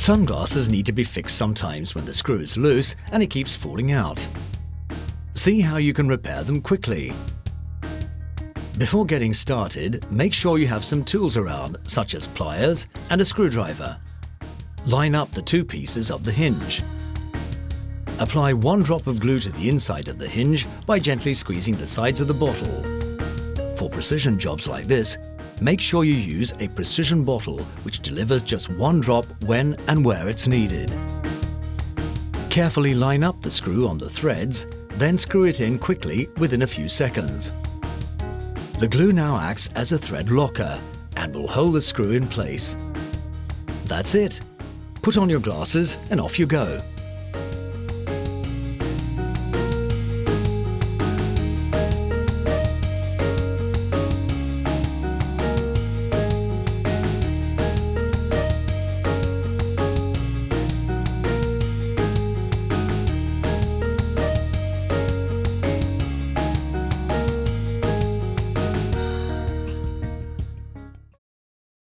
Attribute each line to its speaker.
Speaker 1: Sunglasses need to be fixed sometimes when the screw is loose and it keeps falling out. See how you can repair them quickly. Before getting started, make sure you have some tools around, such as pliers and a screwdriver. Line up the two pieces of the hinge. Apply one drop of glue to the inside of the hinge by gently squeezing the sides of the bottle. For precision jobs like this, make sure you use a precision bottle which delivers just one drop when and where it's needed. Carefully line up the screw on the threads, then screw it in quickly within a few seconds. The glue now acts as a thread locker and will hold the screw in place. That's it. Put on your glasses and off you go.